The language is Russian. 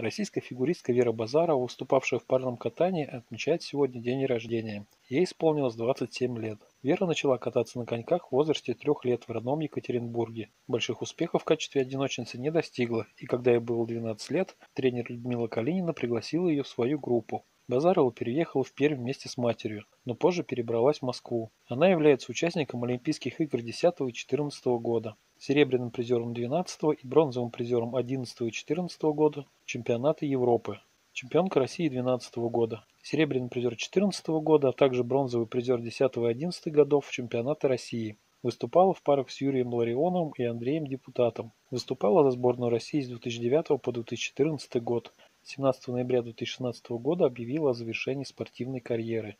Российская фигуристка Вера Базарова, выступавшая в парном катании, отмечает сегодня день рождения. Ей исполнилось 27 лет. Вера начала кататься на коньках в возрасте трех лет в родном Екатеринбурге. Больших успехов в качестве одиночницы не достигла, и когда ей было 12 лет, тренер Людмила Калинина пригласила ее в свою группу. Базарова переехала в Пермь вместе с матерью, но позже перебралась в Москву. Она является участником Олимпийских игр 10 и 14 года серебряным призером 12 и бронзовым призером 11 и 14 года чемпионата Европы, чемпионка России 12 года, серебряный призер 14 года, а также бронзовый призер 10 и 11 годов чемпионата России. Выступала в парах с Юрием Ларионовым и Андреем Депутатом. Выступала за сборную России с 2009 по 2014 год. 17 ноября 2016 года объявила о завершении спортивной карьеры.